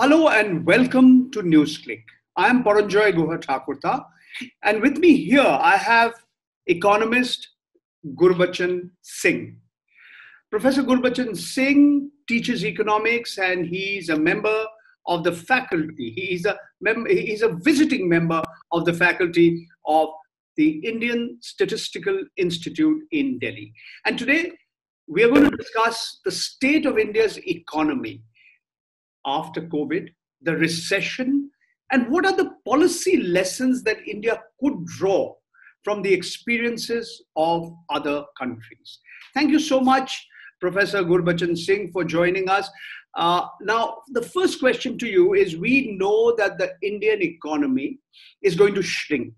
Hello and welcome to NewsClick. I am Paranjoy Guha Thakurta, and with me here I have economist Gurbachan Singh. Professor Gurbachan Singh teaches economics and he's a member of the faculty. He's a, mem- he's a visiting member of the faculty of the Indian Statistical Institute in Delhi. And today we are going to discuss the state of India's economy after COVID, the recession, and what are the policy lessons that India could draw from the experiences of other countries. Thank you so much, Professor Gurbachan Singh, for joining us. Uh, now, the first question to you is we know that the Indian economy is going to shrink.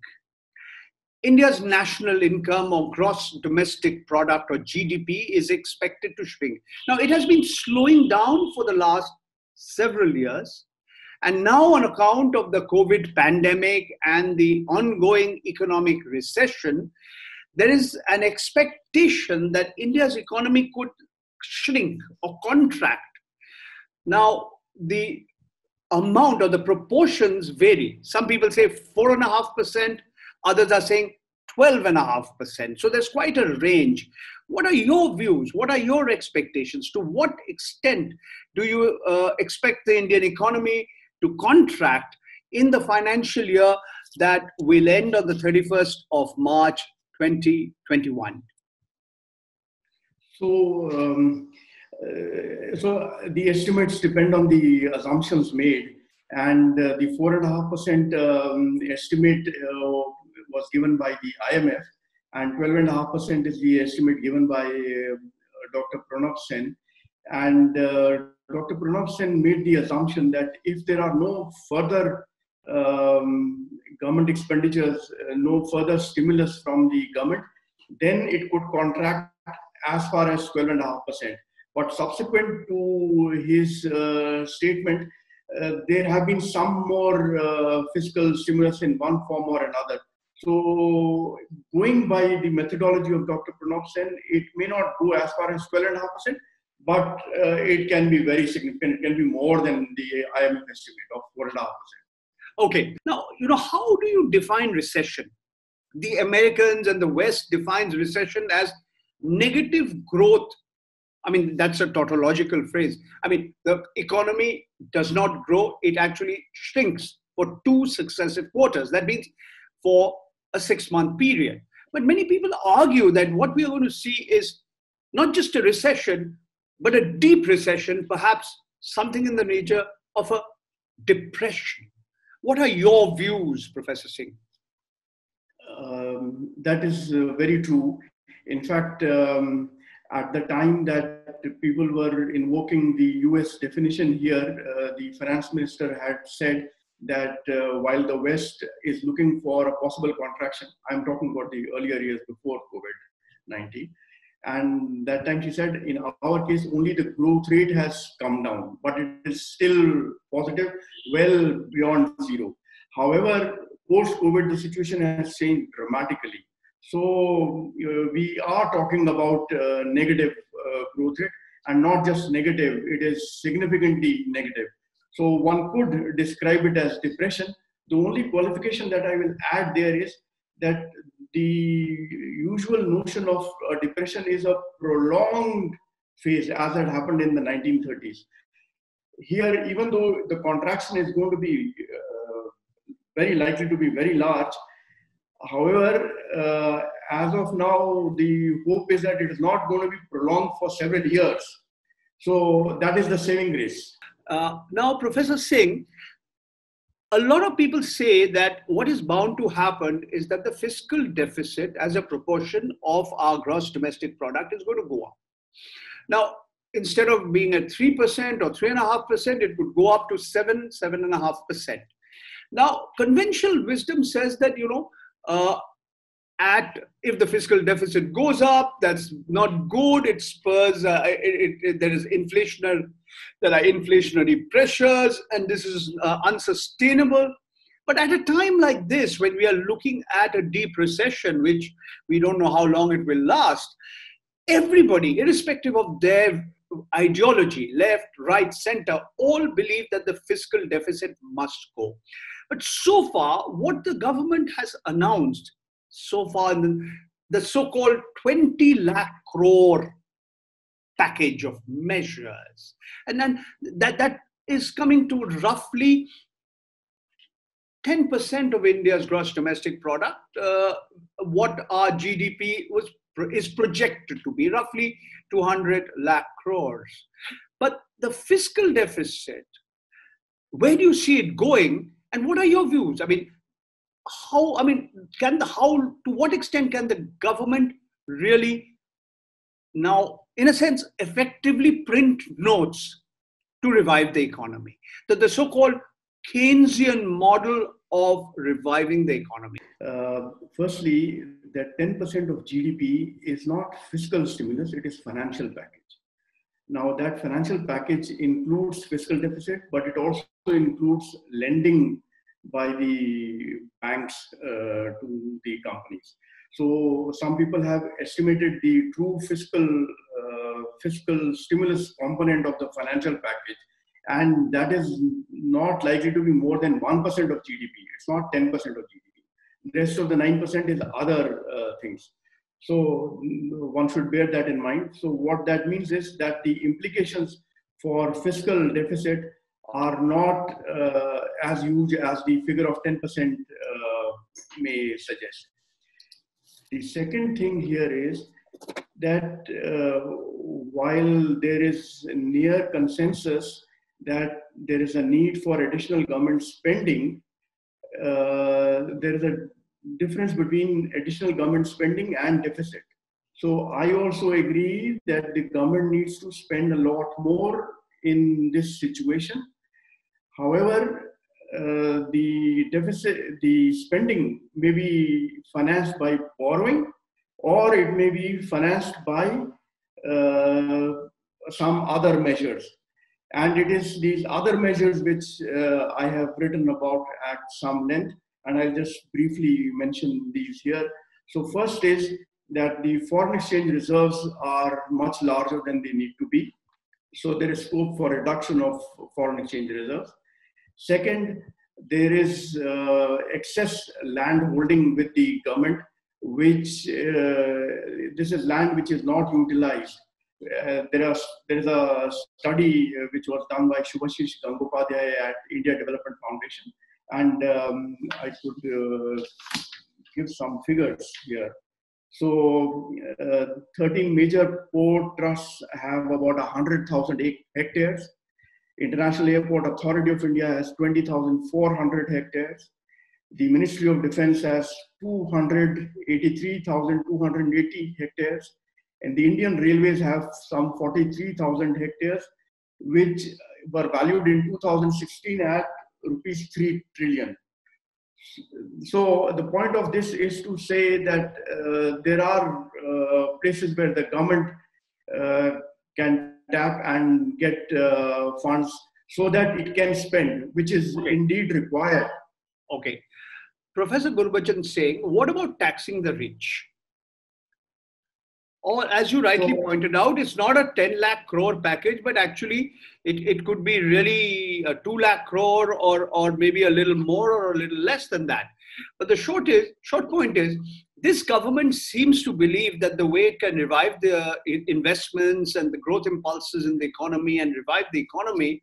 India's national income or gross domestic product or GDP is expected to shrink. Now, it has been slowing down for the last several years. And now, on account of the COVID pandemic and the ongoing economic recession, there is an expectation that India's economy could shrink or contract. Now, the amount or the proportions vary. Some people say 4.5%, others are saying 12.5%. So there's quite a range. What are your views? What are your expectations? To what extent do you uh, expect the Indian economy to contract in the financial year that will end on the 31st of March 2021? So, um, uh, so the estimates depend on the assumptions made, and uh, the four and a half percent um, estimate uh, was given by the IMF, and 12.5% is the estimate given by uh, Dr. Pranab Sen. And uh, Dr. Pranab Sen made the assumption that if there are no further um, government expenditures, uh, no further stimulus from the government, then it could contract as far as 12.5%. But subsequent to his uh, statement, uh, there have been some more uh, fiscal stimulus in one form or another. So going by the methodology of Dr. Pranab Sen, it may not go as far as 12.5%, but uh, it can be very significant. It can be more than the IMF estimate of 4.5%. Okay. Now, you know, how do you define recession? The Americans and the West defines recession as negative growth. I mean, that's a tautological phrase. I mean, the economy does not grow, it actually shrinks for two successive quarters. That means for a six month period. But many people argue that what we are going to see is not just a recession, but a deep recession, perhaps something in the nature of a depression. What are your views, Professor Singh? Um, that is uh, very true. In fact, um, at the time that people were invoking the US definition here, uh, the finance minister had said that uh, while the West is looking for a possible contraction, I'm talking about the earlier years before COVID 19. And that time she said, in our case, only the growth rate has come down, but it is still positive, well beyond zero. However, post COVID, the situation has changed dramatically. So uh, we are talking about uh, negative uh, growth rate and not just negative, it is significantly negative. So one could describe it as depression. The only qualification that I will add there is that the usual notion of depression is a prolonged phase as had happened in the 1930s. Here, even though the contraction is going to be uh, very likely to be very large, however, uh, as of now, the hope is that it is not going to be prolonged for several years. So that is the saving grace. Uh, now, Professor Singh, a lot of people say that what is bound to happen is that the fiscal deficit as a proportion of our gross domestic product is going to go up. Now, instead of being at 3% or 3.5%, it would go up to 7, 7.5%. Now, conventional wisdom says that, you know, uh, at if the fiscal deficit goes up, that's not good. It spurs uh, it, it, it, there is inflationary there are inflationary pressures, and this is uh, unsustainable. But at a time like this, when we are looking at a deep recession, which we don't know how long it will last, everybody, irrespective of their ideology, left, right, center, all believe that the fiscal deficit must go. But so far, what the government has announced so far, the, the so called 20 lakh crore package of measures, and then that, that is coming to roughly 10% of India's gross domestic product, uh, what our GDP was is projected to be roughly 200 lakh crores. But the fiscal deficit, where do you see it going? And what are your views? I mean, how, I mean, can the, how, to what extent can the government really now, in a sense, effectively print notes to revive the economy? That the so called Keynesian model of reviving the economy? Uh, firstly, that 10% of GDP is not fiscal stimulus, it is financial package. Now, that financial package includes fiscal deficit, but it also includes lending by the banks uh, to the companies. So, some people have estimated the true fiscal uh, fiscal stimulus component of the financial package and that is not likely to be more than 1% of GDP. It's not 10% of GDP. The rest of the 9% is other uh, things. So one should bear that in mind. So what that means is that the implications for fiscal deficit are not uh, as huge as the figure of 10% uh, may suggest. The second thing here is that uh, while there is near consensus that there is a need for additional government spending, uh, there is a difference between additional government spending and deficit. So I also agree that the government needs to spend a lot more in this situation. However, uh, the deficit, the spending may be financed by borrowing, or it may be financed by uh, some other measures. And it is these other measures which uh, I have written about at some length, and I'll just briefly mention these here. So, first is that the foreign exchange reserves are much larger than they need to be. So, there is scope for reduction of foreign exchange reserves. Second, there is uh, excess land holding with the government, which uh, this is land which is not utilized uh, there, are, there is a study uh, which was done by Shubhashish Gangopadhyay at India Development Foundation, and um, I could uh, give some figures here. So, uh, 13 major port trusts have about 100,000 hectares. International Airport Authority of India has 20,400 hectares. The Ministry of Defense has 283,280 hectares and the Indian railways have some 43,000 hectares, which were valued in 2016 at rupees 3 trillion. So the point of this is to say that uh, there are uh, places where the government uh, can tap and get uh, funds so that it can spend, which is okay. indeed required. Okay. Professor Gurbachan Singh, what about taxing the rich? or as you rightly so, pointed out, it's not a 10 lakh crore package, but actually it, it could be really a 2 lakh crore or, or maybe a little more or a little less than that. But the short, is, short point is this government seems to believe that the way it can revive the investments and the growth impulses in the economy and revive the economy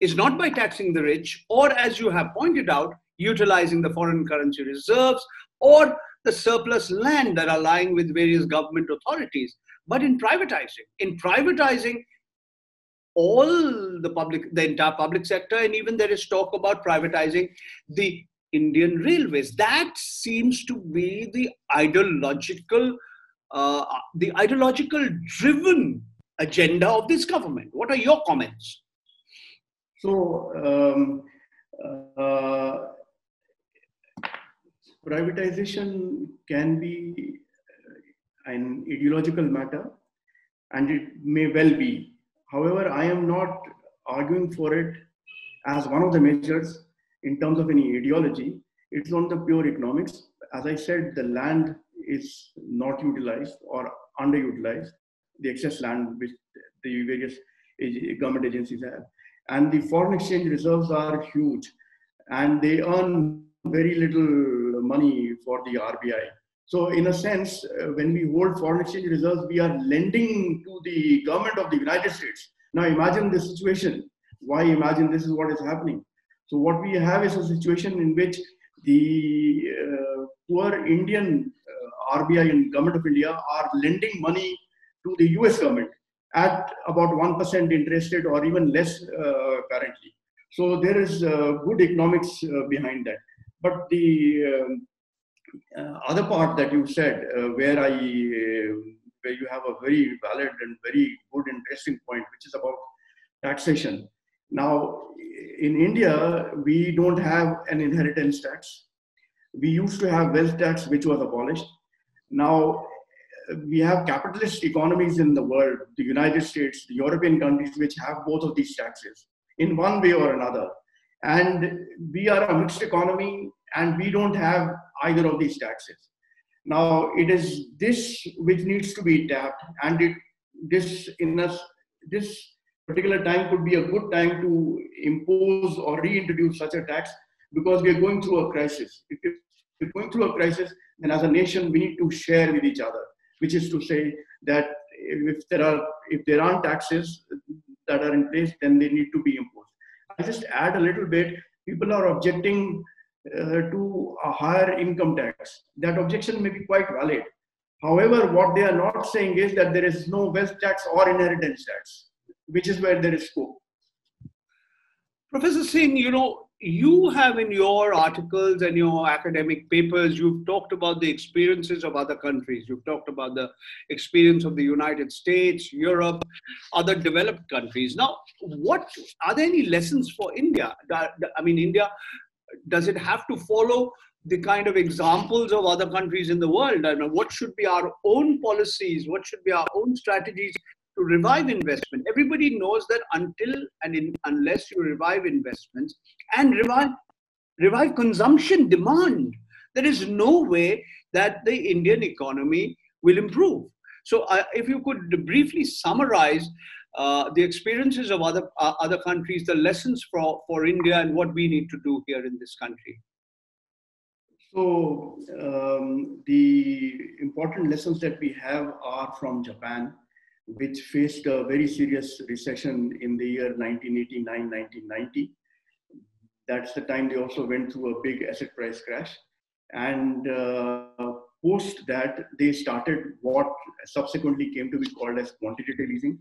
is not by taxing the rich or, as you have pointed out, utilizing the foreign currency reserves or the surplus land that are lying with various government authorities, but in privatizing. In privatizing all the public, the entire public sector, and even there is talk about privatizing the Indian railways. That seems to be the ideological, uh, the ideological driven agenda of this government. What are your comments? So, um, uh, privatization can be an ideological matter and it may well be. However, I am not arguing for it as one of the measures in terms of any ideology. It's on the pure economics. As I said, the land is not utilized or underutilized. The excess land which the various government agencies have. And the foreign exchange reserves are huge and they earn very little money for the RBI. So, in a sense, uh, when we hold foreign exchange reserves, we are lending to the government of the United States. Now, imagine the situation. Why imagine this is what is happening? So, what we have is a situation in which the uh, poor Indian uh, RBI and government of India are lending money to the US government at about 1% interest rate or even less uh, currently. So there is uh, good economics uh, behind that. But the um, uh, other part that you said, where I where you have a very valid and very good interesting point, which is about taxation. Now, in India, we don't have an inheritance tax. We used to have wealth tax, which was abolished. Now, we have capitalist economies in the world, the United States, the European countries, which have both of these taxes in one way or another. And we are a mixed economy and we don't have either of these taxes. Now, it is this which needs to be tapped, and it, this in us, this particular time could be a good time to impose or reintroduce such a tax because we are going through a crisis. If we're going through a crisis, then as a nation we need to share with each other, which is to say that if there are if there aren't taxes, that are in place, then they need to be imposed. I just add a little bit. People are objecting uh, to a higher income tax. That objection may be quite valid. However, what they are not saying is that there is no wealth tax or inheritance tax, which is where there is scope. Professor Singh, you know, you have in your articles and your academic papers, you've talked about the experiences of other countries. You've talked about the experience of the United States, Europe, other developed countries. Now, what are there any lessons for India? I mean, India, does it have to follow the kind of examples of other countries in the world? I mean, what should be our own policies? What should be our own strategies to revive investment. Everybody knows that until and in, unless you revive investments and revive, revive consumption demand, there is no way that the Indian economy will improve. So, uh, if you could briefly summarize uh, the experiences of other uh, other countries, the lessons for, for India, and what we need to do here in this country. So, um, the important lessons that we have are from Japan which faced a very serious recession in the year 1989 1990. That's the time they also went through a big asset price crash. And uh, post that, they started what subsequently came to be called as quantitative easing.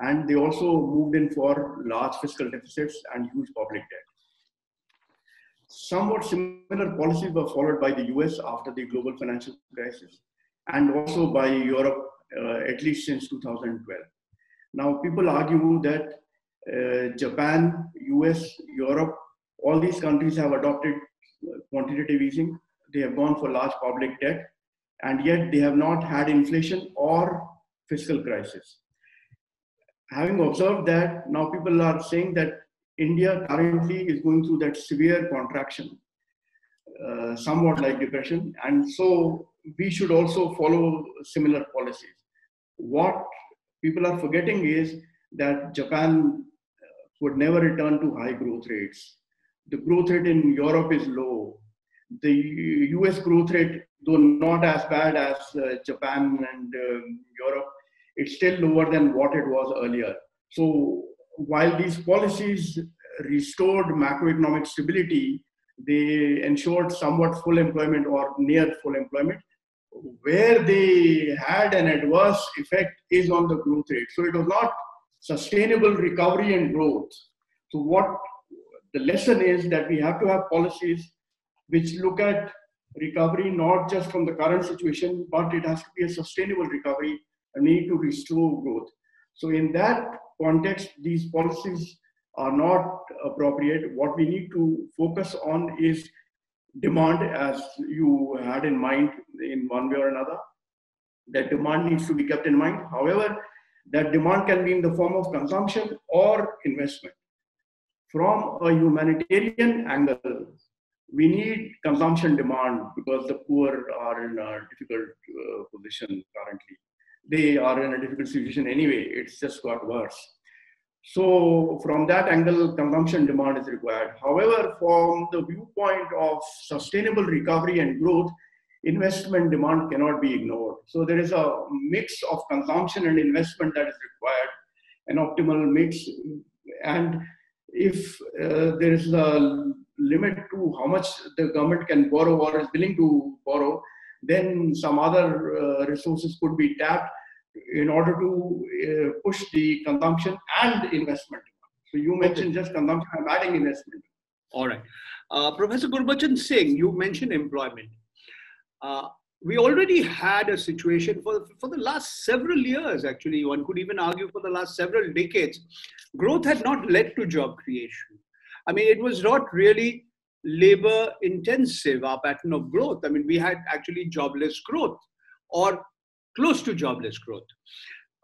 And they also moved in for large fiscal deficits and huge public debt. Somewhat similar policies were followed by the US after the global financial crisis and also by Europe at least since 2012. Now, people argue that uh, Japan, US, Europe, all these countries have adopted quantitative easing. They have gone for large public debt, and yet they have not had inflation or fiscal crisis. Having observed that, now people are saying that India currently is going through that severe contraction, uh, somewhat like depression, and so we should also follow similar policies what people are forgetting is that Japan uh, would never return to high growth rates. The growth rate in Europe is low. The US growth rate, though not as bad as uh, Japan and um, Europe, it's still lower than what it was earlier. So while these policies restored macroeconomic stability, they ensured somewhat full employment or near full employment where they had an adverse effect is on the growth rate. So it was not sustainable recovery and growth. So what the lesson is that we have to have policies which look at recovery not just from the current situation, but it has to be a sustainable recovery and need to restore growth. So in that context, these policies are not appropriate. What we need to focus on is demand as you had in mind in one way or another. That demand needs to be kept in mind. However, that demand can be in the form of consumption or investment. From a humanitarian angle, we need consumption demand because the poor are in a difficult uh, position currently. they are in a difficult situation anyway. It's just got worse. So from that angle, consumption demand is required. However, from the viewpoint of sustainable recovery and growth, investment demand cannot be ignored. So there is a mix of consumption and investment that is required, an optimal mix. And if uh, there is a limit to how much the government can borrow or is willing to borrow, then some other uh, resources could be tapped in order to uh, push the consumption and investment. So you mentioned okay. just consumption, I'm adding investment. All right. Uh, Professor Gurbachan Singh, you mentioned employment. Uh, we already had a situation for, for the last several years, actually, one could even argue for the last several decades. Growth had not led to job creation. I mean, it was not really labor intensive, our pattern of growth. I mean, we had actually jobless growth or close to jobless growth.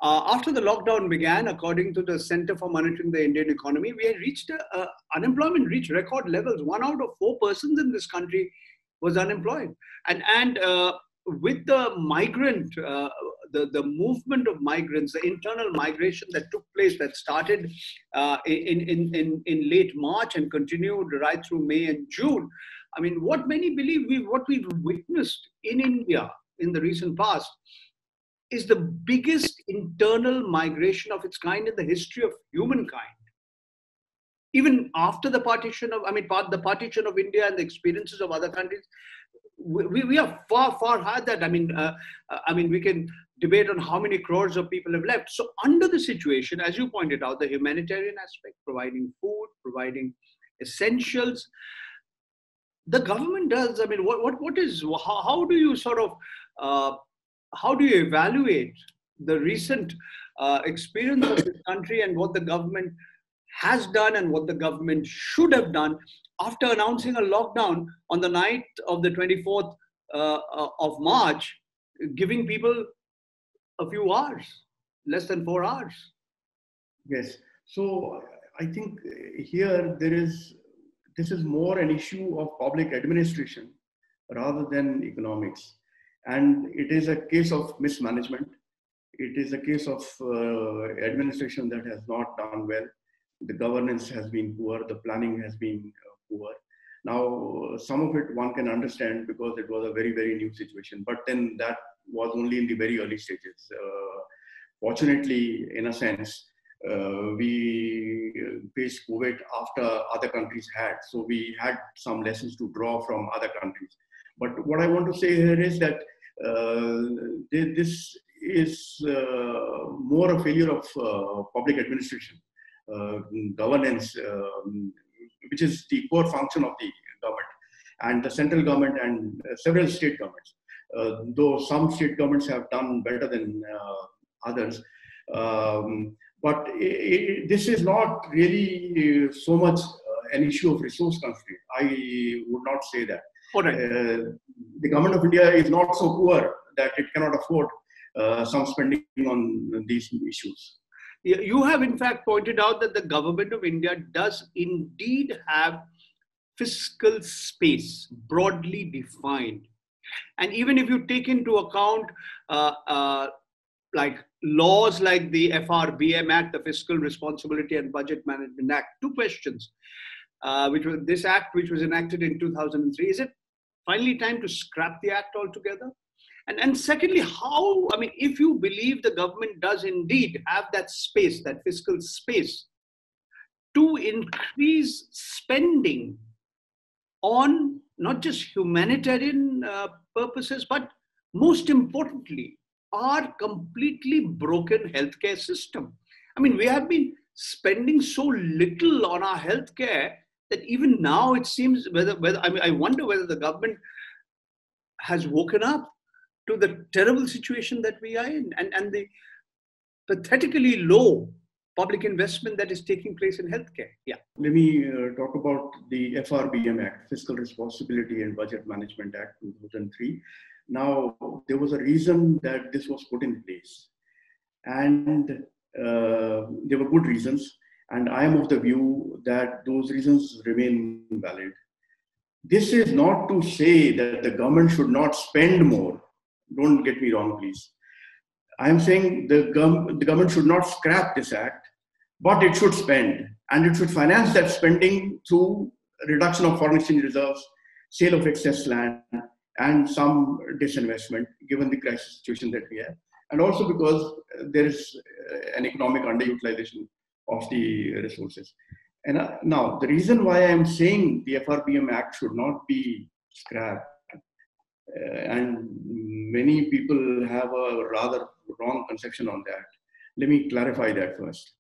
Uh, after the lockdown began, according to the Center for Monitoring the Indian Economy, we had reached a, uh, unemployment reached record levels. One out of four persons in this country was unemployed, and and uh, with the migrant, uh, the the movement of migrants, the internal migration that took place that started uh, in, in in in late March and continued right through May and June. I mean, what many believe we what we've witnessed in India in the recent past is the biggest internal migration of its kind in the history of humankind. Even after the partition of, I mean, part, the partition of India and the experiences of other countries, we, we are far, far higher that. I mean, uh, uh, I mean, we can debate on how many crores of people have left. So under the situation, as you pointed out, the humanitarian aspect, providing food, providing essentials, the government does. I mean, what, what, what is, how, how do you sort of uh, how do you evaluate the recent uh, experience of this country and what the government has done and what the government should have done after announcing a lockdown on the night of the 24th uh, uh, of March, giving people a few hours, less than four hours? Yes. So I think here there is, this is more an issue of public administration rather than economics and it is a case of mismanagement. It is a case of uh, administration that has not done well. The governance has been poor. The planning has been uh, poor. Now, some of it one can understand because it was a very, very new situation. But then that was only in the very early stages. Uh, fortunately, in a sense, uh, we faced COVID after other countries had. So we had some lessons to draw from other countries. But what I want to say here is that uh, this is uh, more a failure of uh, public administration, governance, um, which is the core function of the government, and the central government and several state governments. though some state governments have done better than others, um, but it, it, this is not really so much an issue of resource constraint. I would not say that. Uh, the government of India is not so poor that it cannot afford uh, some spending on these issues. You have, in fact, pointed out that the government of India does indeed have fiscal space broadly defined. And even if you take into account uh, uh, like laws like the FRBM Act, the Fiscal Responsibility and Budget Management Act, two questions. Uh, which was this act, which was enacted in 2003. Is it finally time to scrap the act altogether? And, and secondly, how, I mean, if you believe the government does indeed have that space, that fiscal space, to increase spending on not just humanitarian uh, purposes, but most importantly, our completely broken healthcare system. I mean, we have been spending so little on our healthcare that even now it seems whether whether I mean I wonder whether the government has woken up to the terrible situation that we are in and, and the pathetically low public investment that is taking place in healthcare. Yeah. Let me uh, talk about the FRBM Act, Fiscal Responsibility and Budget Management Act 2003. Now, there was a reason that this was put in place, and uh, there were good reasons. And I am of the view that those reasons remain valid. This is not to say that the government should not spend more. Don't get me wrong, please. I am saying the, gov- the government should not scrap this act, but it should spend and it should finance that spending through reduction of foreign exchange reserves, sale of excess land, and some disinvestment given the crisis situation that we have. And also because there is uh, an economic underutilization of the resources. And uh, now, the reason why I'm saying the FRBM Act should not be scrapped, uh, and many people have a rather wrong conception on that. Let me clarify that first.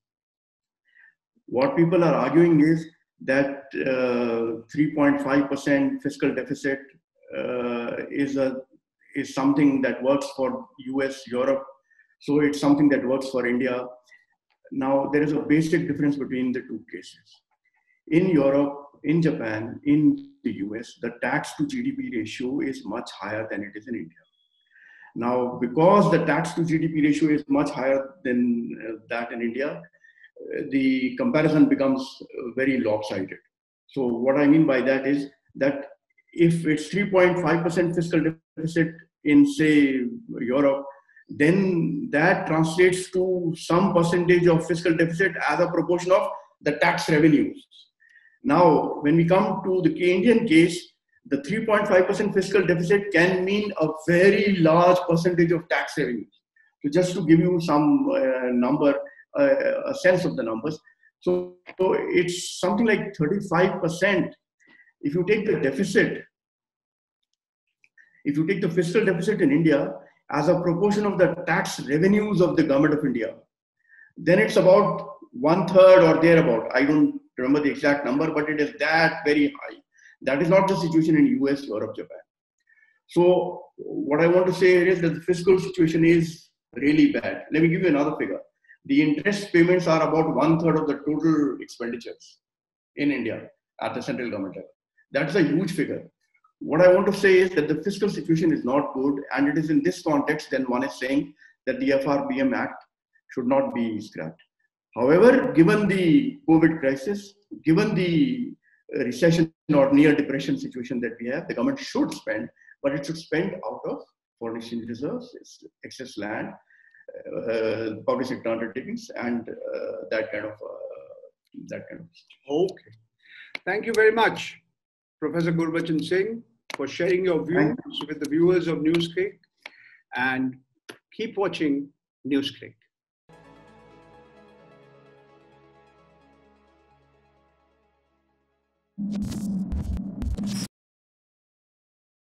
What people are arguing is that 3.5% uh, fiscal deficit uh, is a is something that works for US, Europe, so it's something that works for India. Now there is a basic difference between the two cases. In Europe, in Japan, in the US, the tax to GDP ratio is much higher than it is in India. Now, because the tax to GDP ratio is much higher than uh, that in India, uh, the comparison becomes uh, very lopsided. So, what I mean by that is that if it's 3.5% fiscal deficit in, say, Europe, then that translates to some percentage of fiscal deficit as a proportion of the tax revenues. Now, when we come to the Indian case, the 3.5% fiscal deficit can mean a very large percentage of tax revenues. So just to give you some uh, number, uh, a sense of the numbers. So, so it's something like 35%. If you take the deficit, if you take the fiscal deficit in India as a proportion of the tax revenues of the government of India, then it's about one third or thereabout. I don't remember the exact number, but it is that very high. That is not the situation in US, Europe, Japan. So what I want to say is that the fiscal situation is really bad. Let me give you another figure. The interest payments are about one third of the total expenditures in India at the central government level. That's a huge figure. What I want to say is that the fiscal situation is not good, and it is in this context then one is saying that the FRBM Act should not be scrapped. However, given the COVID crisis, given the recession or near depression situation that we have, the government should spend, but it should spend out of foreign exchange reserves, excess land, uh, public sector undertakings, and uh, that kind of uh, that kind of. Okay, thank you very much, Professor Gurbachan Singh, for sharing your views with the viewers of NewsClick, and keep watching NewsClick. you